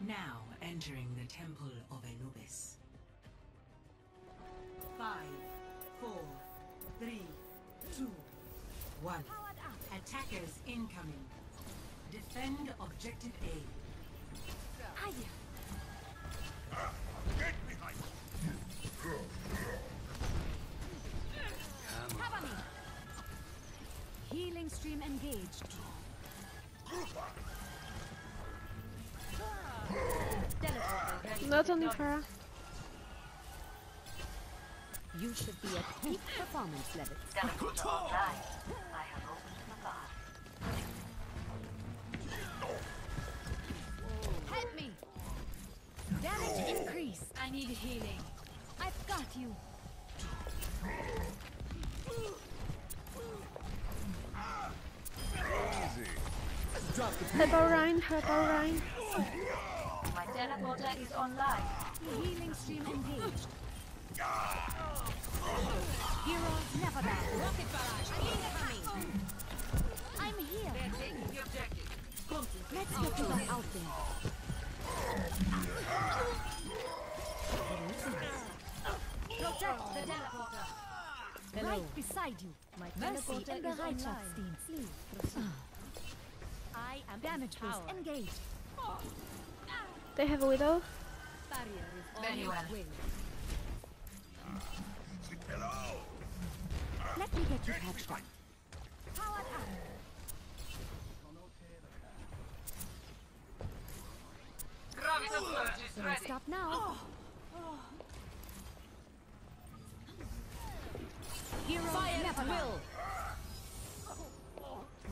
Now entering the Temple of Anubis. Five, four, three, two, one. Attackers incoming. Defend objective A. Hiya. Get behind! Cover me. Healing stream engaged. Teleporter. Not only Pharah. You should be at peak performance level. Teleporter online. I have opened the bar. Help me! Damage increase. I need healing. I've got you. Easy. Drop the Help Orion, help Orion. Teleporter is online. The healing stream engaged. Heroes never die. Rocket barrage. I'm here. Let's get back out there. Protect the teleporter. Right beside you. My Mercy in Bereitschaftsdienst. I am damage boost engaged. They have a widow. Barrier is on Very well. Hello! Let me get you patched up. Powered up. Can I stop now? Heroes never will.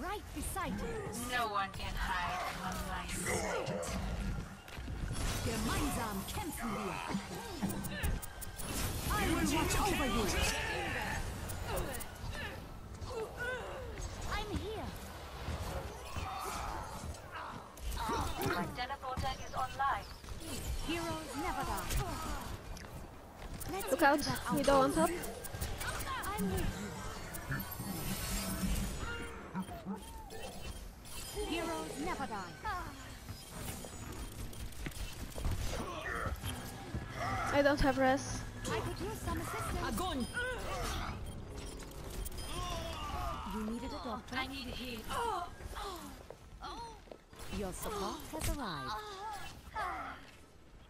Right beside you. No one can hide from my sight. Gemeinsam kämpfen wir. I will watch over you. I'm here. My teleporter is online. Heroes never die. Let's Look out, to that on top. Heroes never die. I don't have res. I could use some assistance. Agon. You needed a doctor. I need heal. Your support has arrived.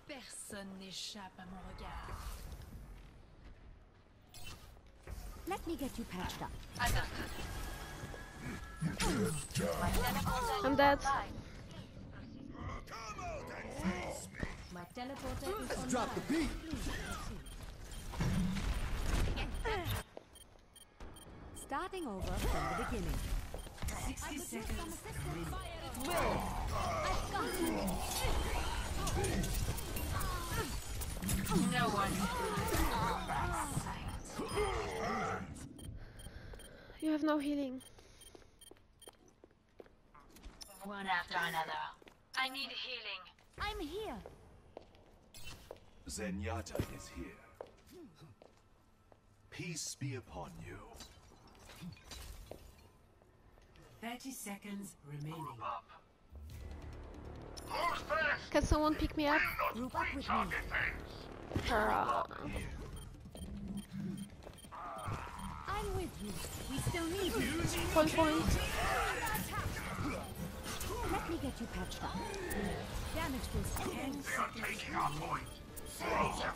Personne n'échappe à mon regard. Let me get you patched up. Understood. My teleporter I'm dead. online. Come out and face me! My teleporter is on Drop the beat! Starting over from the beginning. 60 seconds. No one. You have no healing. One after another. I need healing. I'm here. Zenyatta is here. Peace be upon you. 30 seconds remaining. Can someone pick me up? Group up with me. Pharah. I'm with you. We still need you. Point point. Let me get you patched up. Damage boost. engaged. Taking our point! Rocket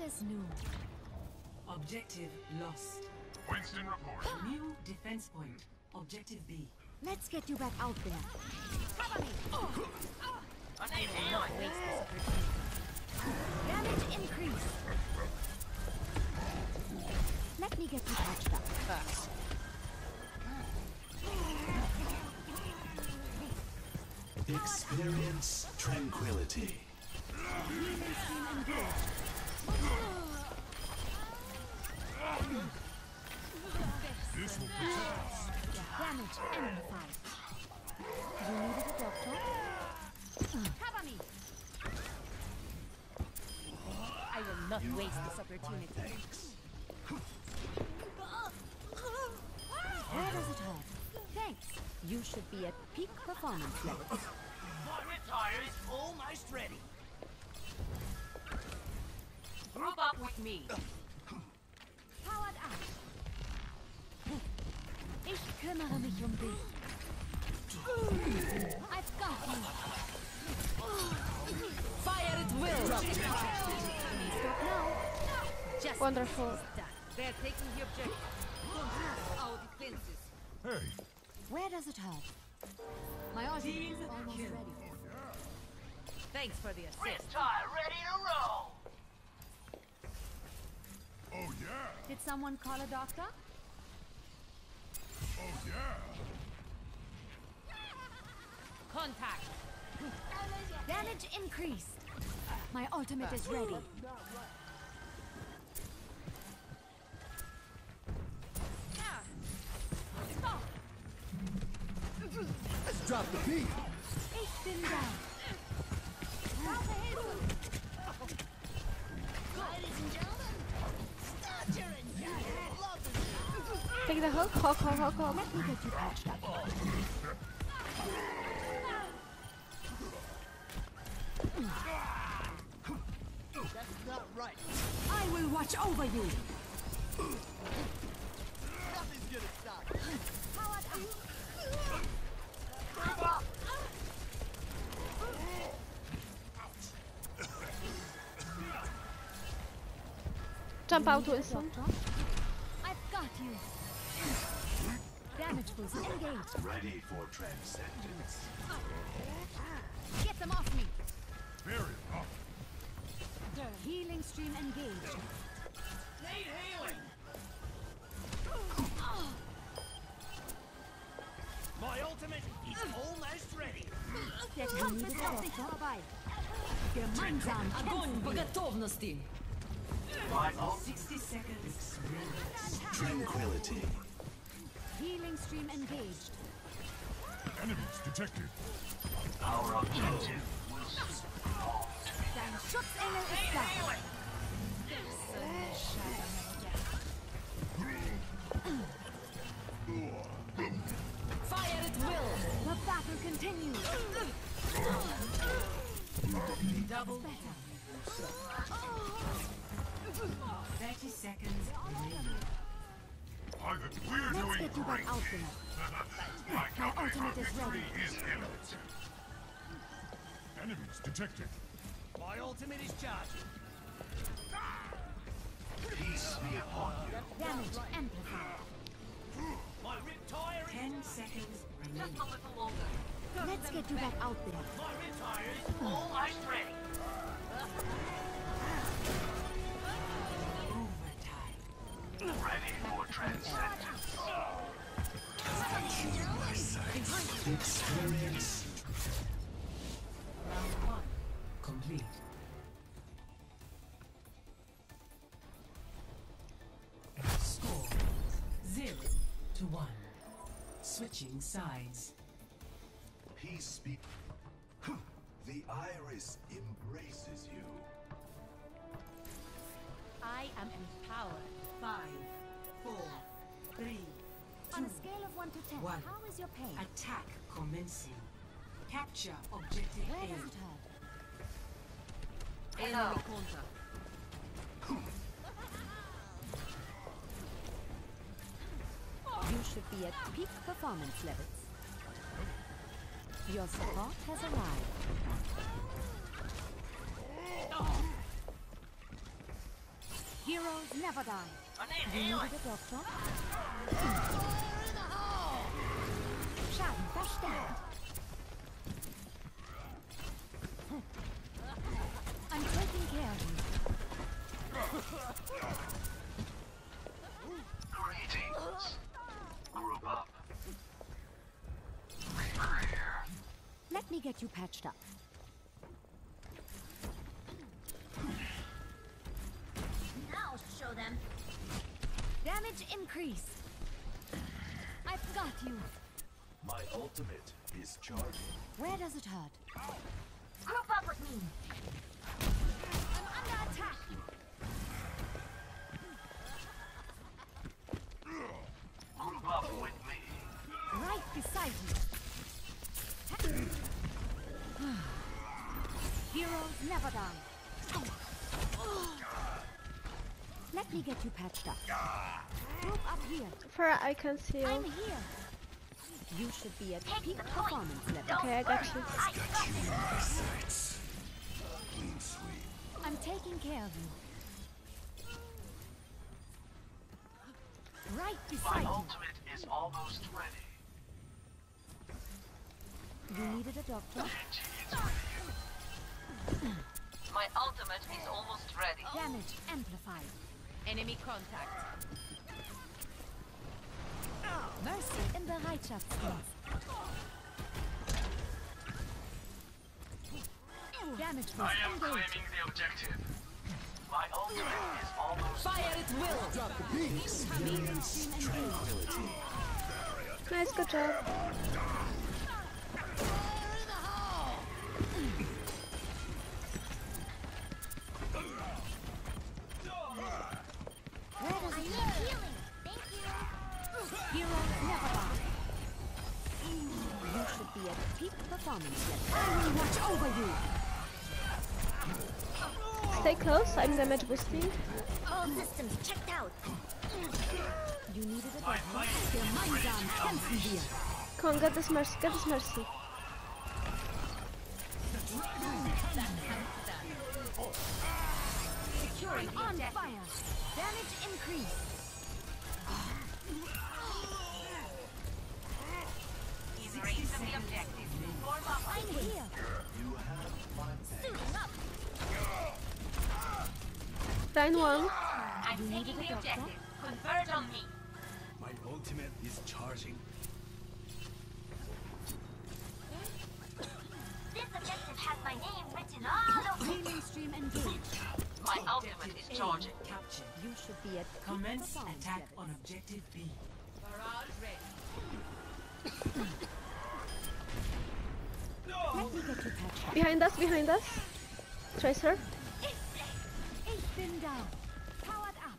Good as new. Objective lost. Winston report. New defense point. Objective B. Let's get you back out there. Cover me. I will not waste this opportunity. Damage increase. Let me get you patched up. Experience tranquility. You! I will not waste this opportunity. Thanks. You should be at peak performance levels. My retire is almost ready. Up with me. Powered up. Ich kümmere mich um dich. I've got you. Fire at will. Stop now. Just Wonderful. They're taking the objective. Control our defenses. Hey, Where does it hurt? My ultimate Team is almost ready. Thanks for the assist. Retire ready to roll. Oh yeah, Did someone call a doctor? oh yeah. Contact. Damage increased. My ultimate is ready. Let's drop the beat. Ich bin da. Take the hook, hook, hook, hook, hook. Let me get you patched up. That's not right. I will watch over you. Nothing's gonna stop. Powered up. Jump out. Doctor? I've got you. Damage boost engaged. Ready for transcendence. Get them off me. Fair enough. Healing stream engaged. Need healing. My ultimate is almost ready. Der Kampf ist noch nicht vorbei. Gemeinsam kämpfen wir. готовности. My ult 60 seconds. Tranquility. Healing stream engaged. Enemies detected. our objective was Dein Schutzengel ist da. healing. Fire at will. The battle continues. Double. Better. Oh. We're Let's doing get you back out there. My company ultimate is ready. is. Enemies detected. My ultimate is charging. Peace be upon you. Damage amplified. My retire is 10 seconds remaining. Just a little longer. Let's get you back out there. my retire is almost ready. Switching sides. peace be. The iris embraces you. I am empowered. Five, four, three, On a scale of 1 to ten, how is your pain? attack commencing. Capture objective Where A. does it hurt? Enemy contact. You should be at peak performance levels. Your support has arrived. Heroes never die. Need You needed a doctor? Schaden verstärkt. I'm taking care of you. Greetings. Group up. Let Let me get you patched up. Now show them. Damage increase. I've got you. My ultimate is charging. Where does it hurt? Group up with me. Never die. Let me get you patched up. Group up here. For I can see I'm you. here. You should be at peak performance level. Okay, I got you. I've got you under my sights. I'm taking care of you. Right My beside you. ultimate is almost ready. You needed a doctor? My ultimate is almost ready. Damage amplified. Enemy contact. Mercy in Bereitschaftsdienst. Damage boost engaged. Claiming the objective. My ultimate is almost Fire at will. Nice, good job. Peak performance. I will watch over you. Stay close, I'm damage boosting. All systems checked out. You needed a? Gemeinsam kämpfen wir. Come on, get this mercy, get this mercy. Securing on fire. Damage increase. Line one. I'm taking the objective. Converge on me. My ultimate is charging. This objective has my name written all over Healing stream engaged. My ultimate is charging. Captured. You should be at peak Commence attack on objective B. Barrage ready. Let me get you patched up. Behind us, behind us. Tracer. Ich bin da. Powered up.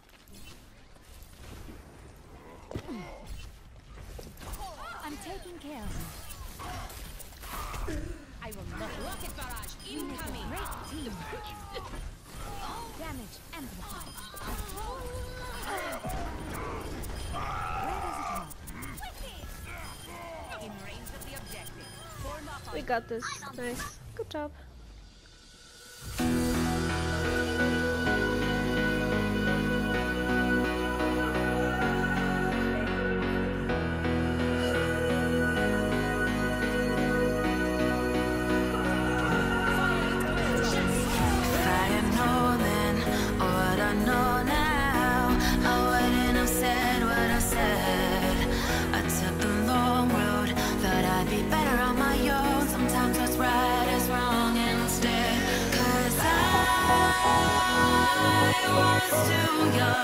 I'm taking care of you. I will not rocket barrage incoming. Great team. Damage amplified. Where does it hurt? In range of the objective. Form up. We got this. Nice. Good job.